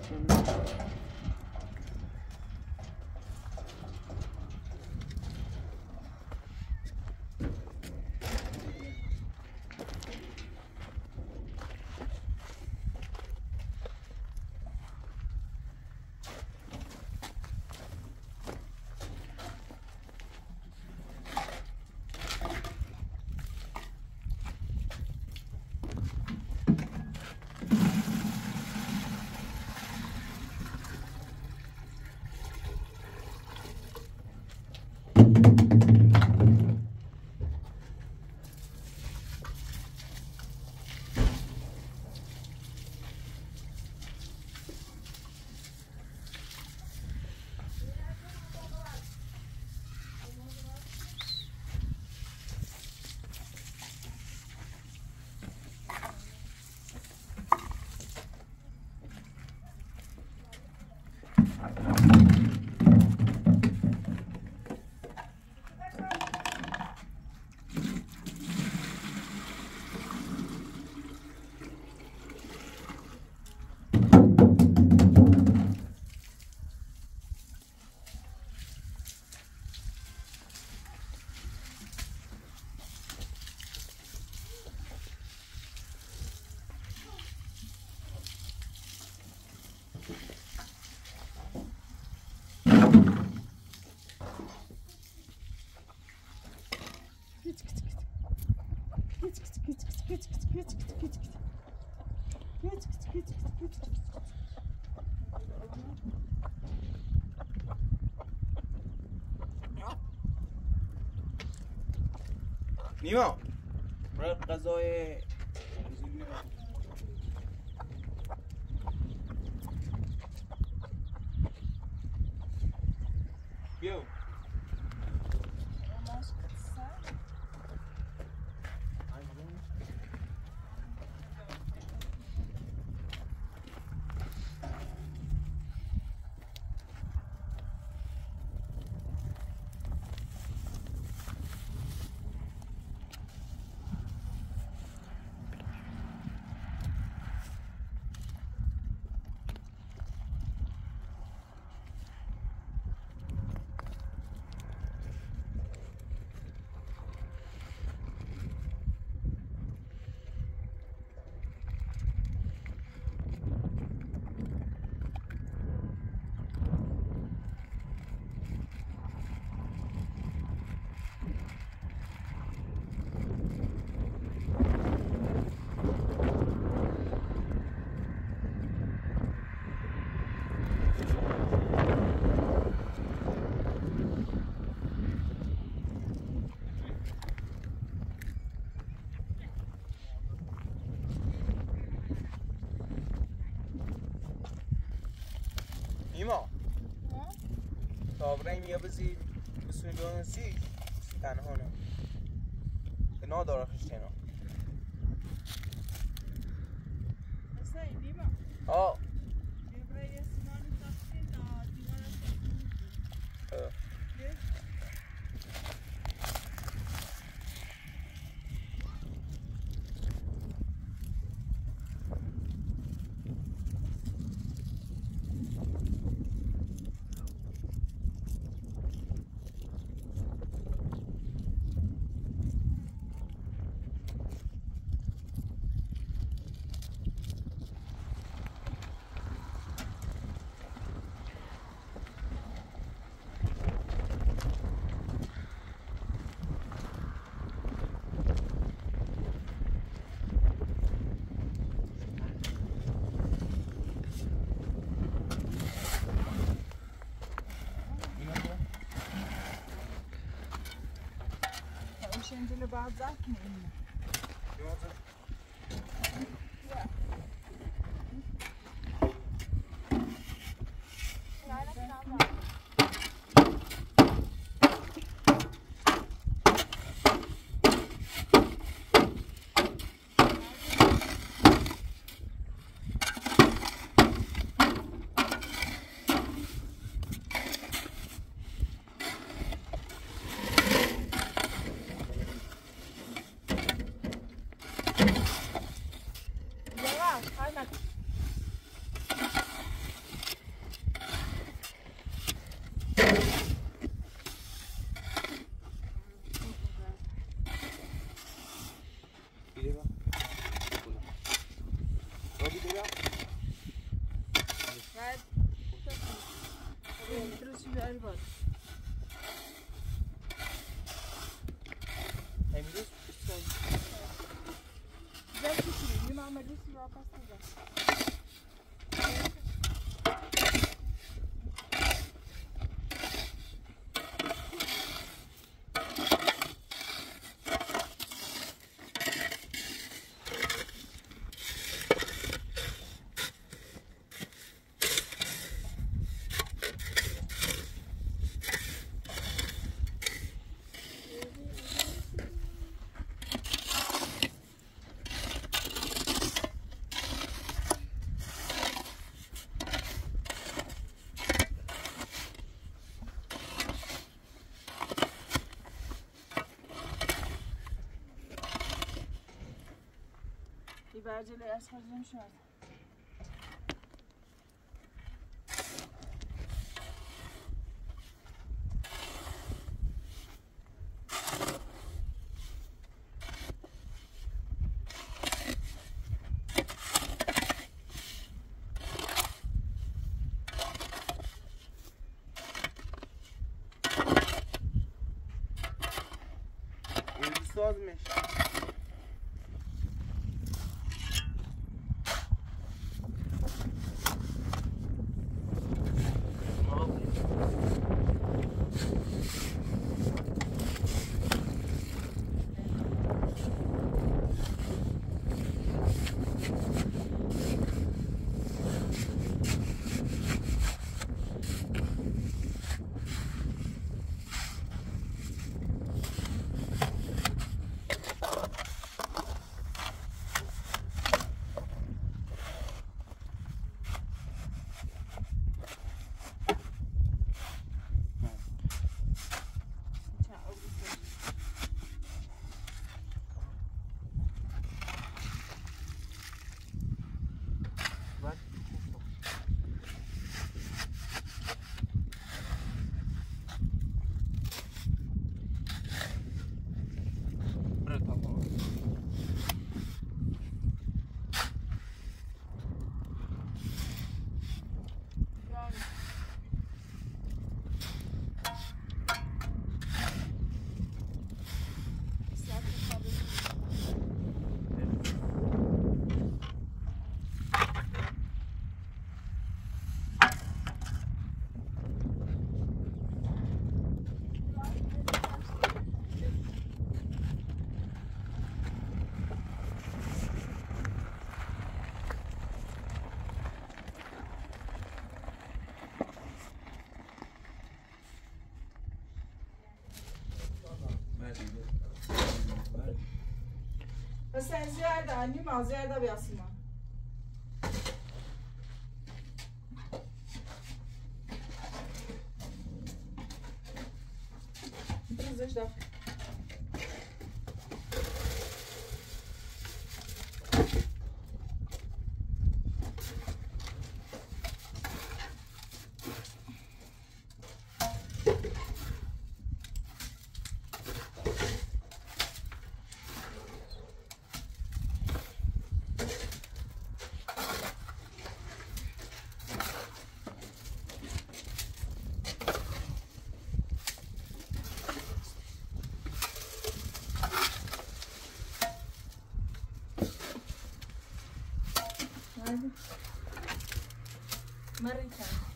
questions. 2番村数え。تابرای میا بزی بسوی دون سی تنها نه. بنا داره خشتینا آه. Changing it about that name. Yeah. Ver bak. Emre Güzel pişiriyor. Şey. Yunan medyası rahatsız eder. Biberceli esmercem şu an. Ziyade annem al ziyade bir asma. 감.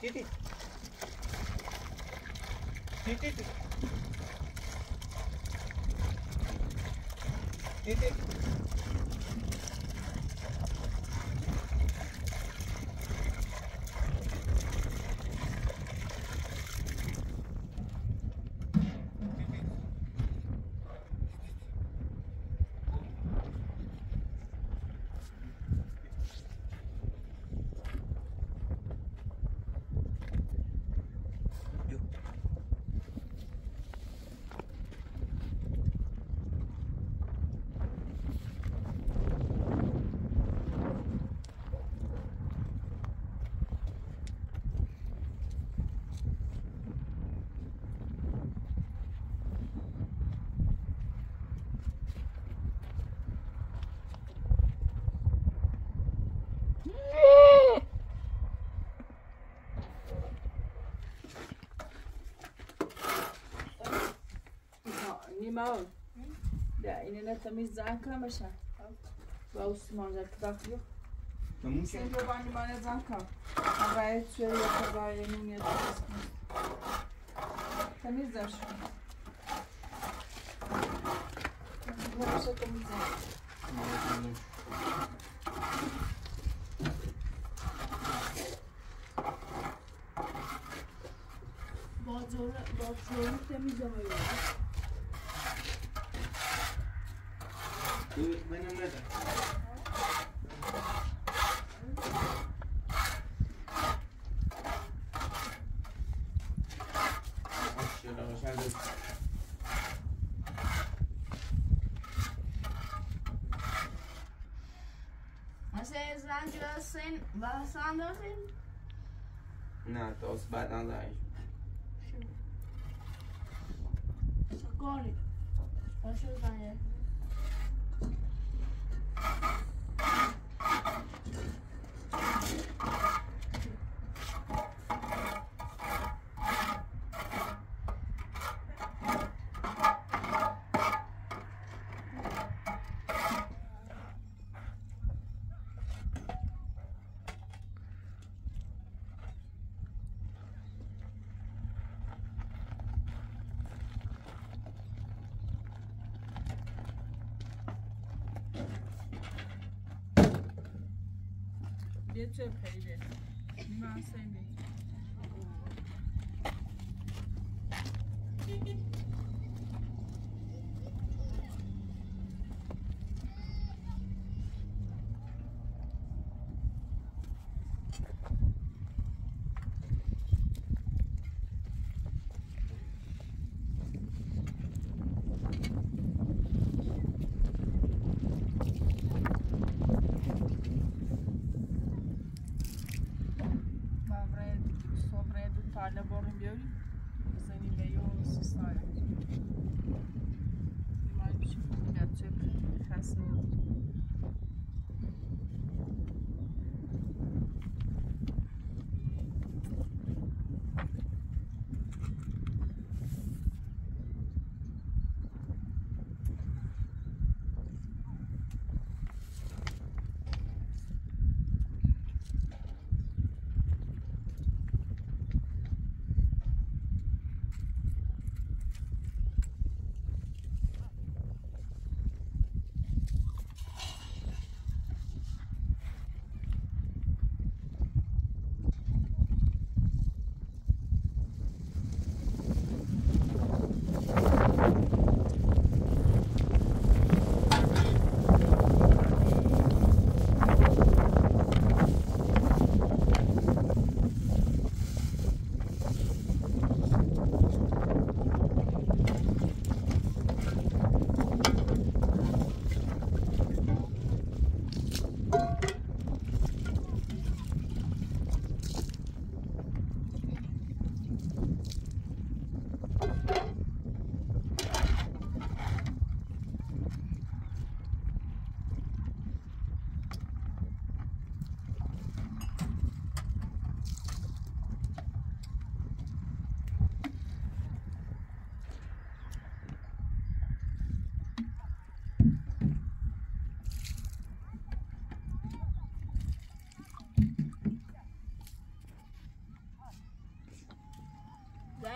Titi. Titi. Titi. também zan kama sha ba Osman da takıyor. Tamam şey. Sen babaanne bana zan kam. Havaya şöyle yapar yemin yaparız. Temizler şunu. Bu şey temizler. Bazı bazı temizlemiyorlar. Duas, bem na mesa. Vocês andam balançando assim? Não, estou se batendo aí. Socorre. Posso ajudar, né? 再拍一遍你妈睡 alla borne bioli, bisogna in meglio si stare. Prima il cibo mi piace, penso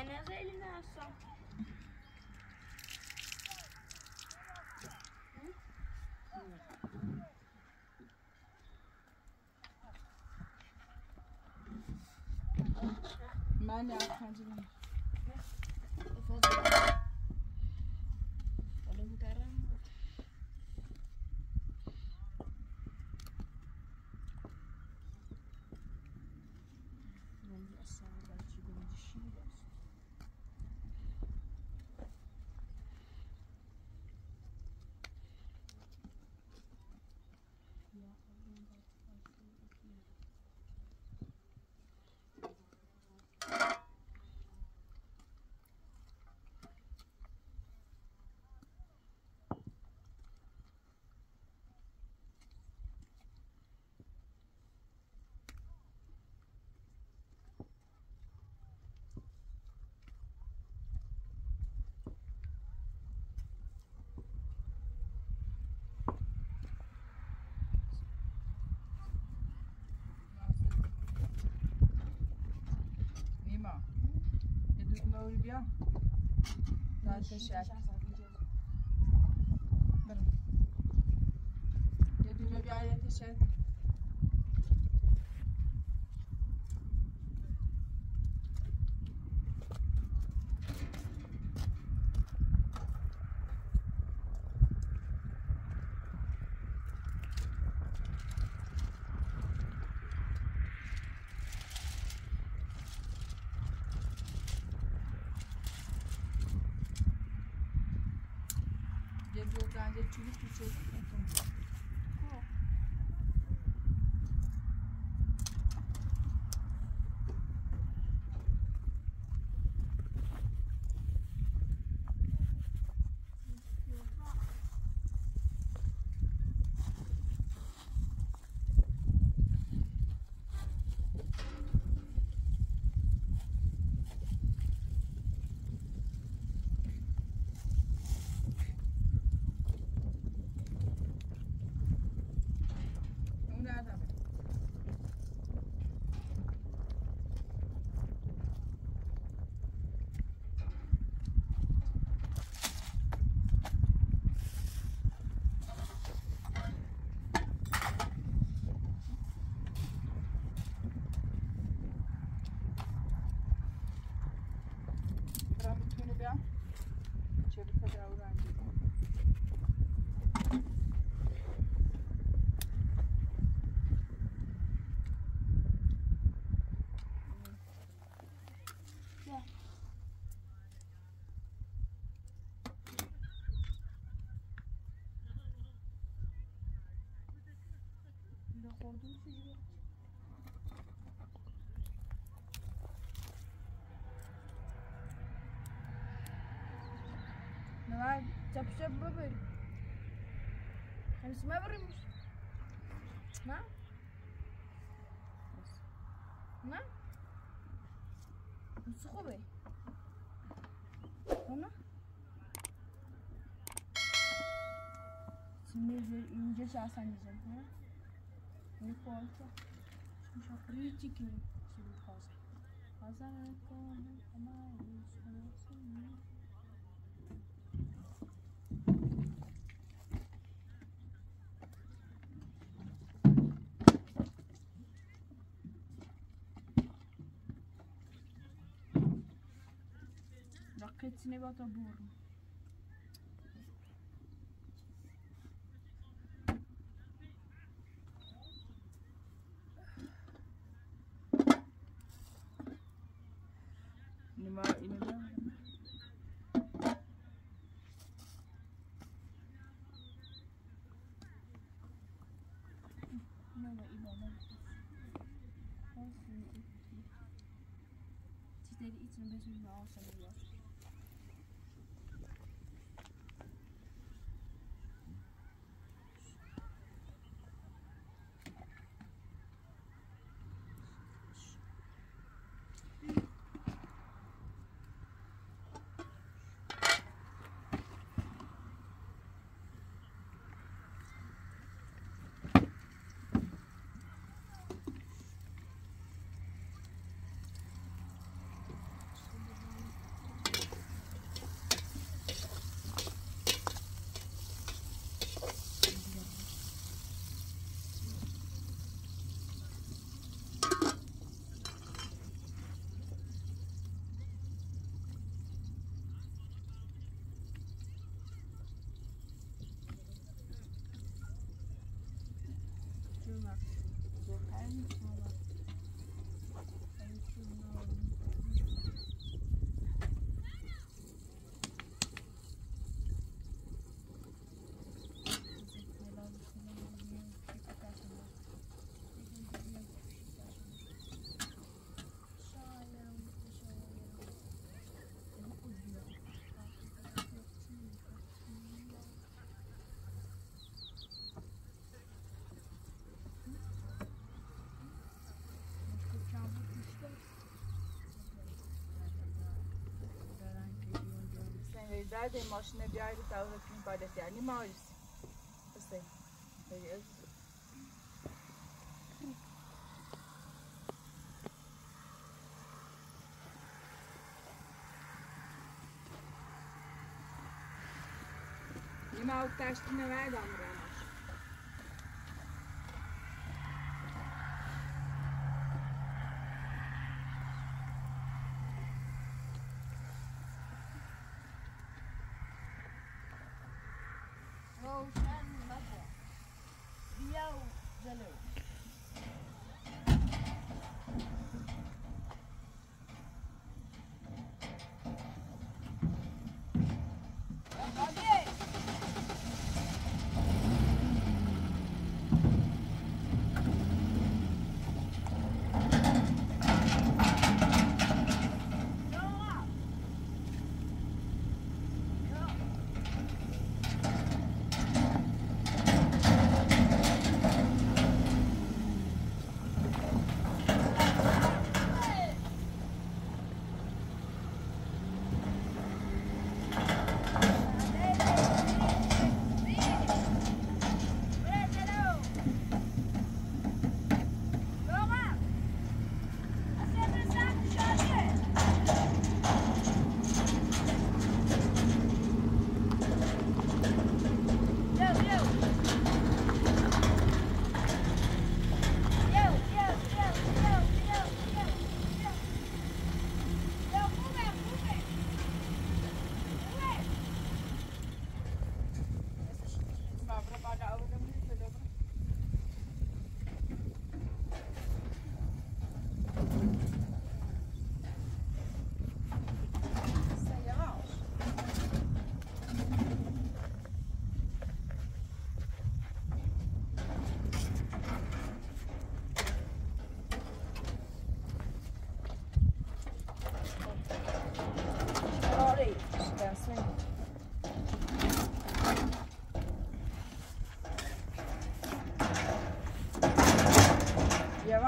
Mayonez eline alsam. Ben de arkancılığım. Je doet me ook bien. Nou, het is қордың іші жіберді давай жапшап бөбір інісіме біріміз мына мына мұсы ғой оны сен мен жер Ha? Ne kolça? Şimdi şapkayı çekiyorum. Şimdi fazla. Fazla konu ama yüzüne Racchettine vado a burro. 这是什么？什么？de moche ne bia de tau fin animal ici. C'est ça. Yes. Ima ook thuis te naar wij é, dan.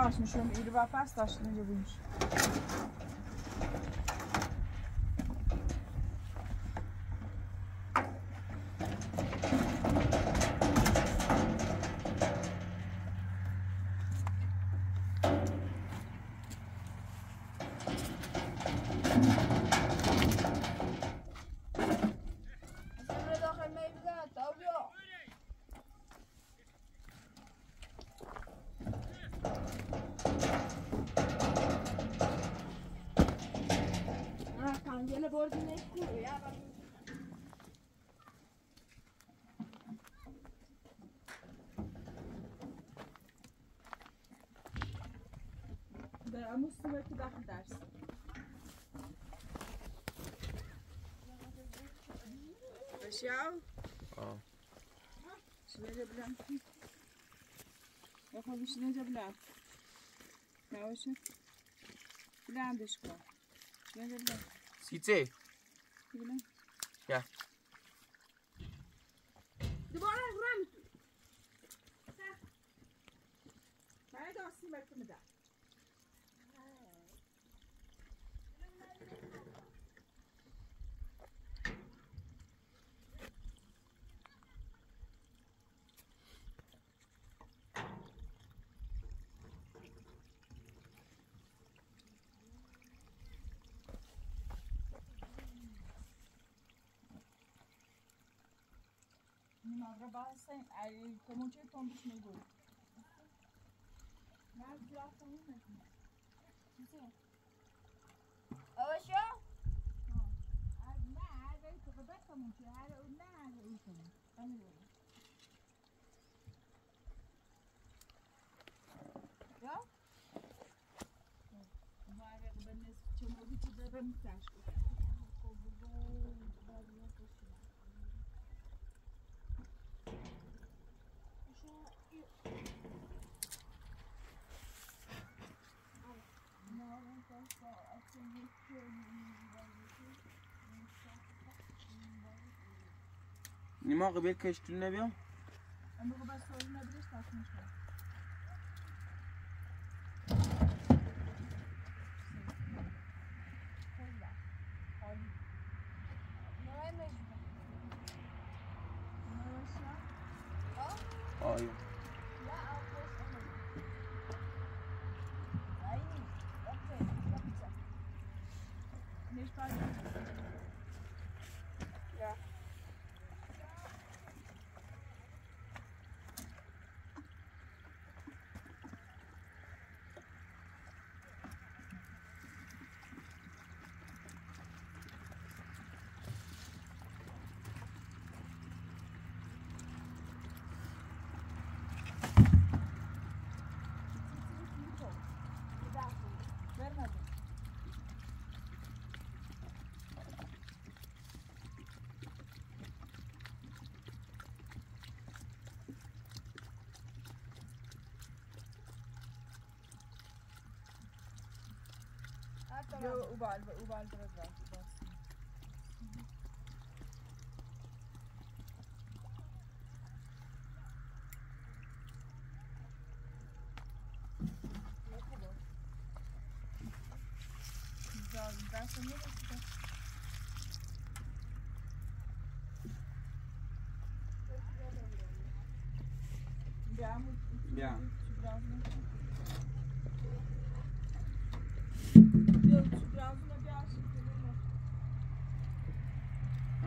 Şöyle iri bapas taşınınca buymuş. Kancayla borcu ne kuruyor ya? Bak. Ben ama üstündeki daha dersin. Aşağı. Aa. Şöyle bilen. Şey nece bilen. Ne o şey? Bilen de şu kadar. Nece bilen. Sieht sie. Ja. na grabada sem. Aí tem um monte de tombos no grupo. Mas lá também mesmo. Sim. Oxô! Nada, eu tô com muito raro, nada, isso. Yo? Mare, bănesc ce mă duce de rând, aș putea. Cobrul, dar nu poți نیما قبل کشتون نبیام؟ اما قبل سوال نبیدش تاکنش کنم وبعد وبعد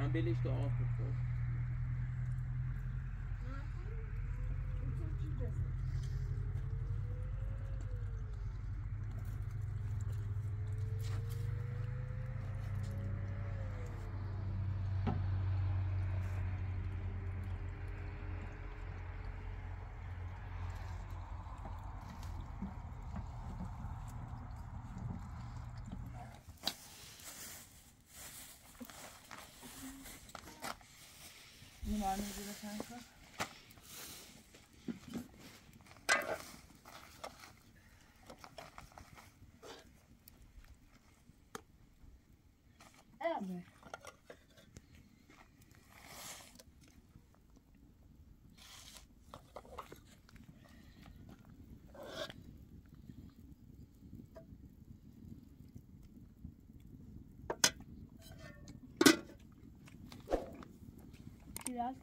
beleza, então, işte o Ne diyor kanka? Biraz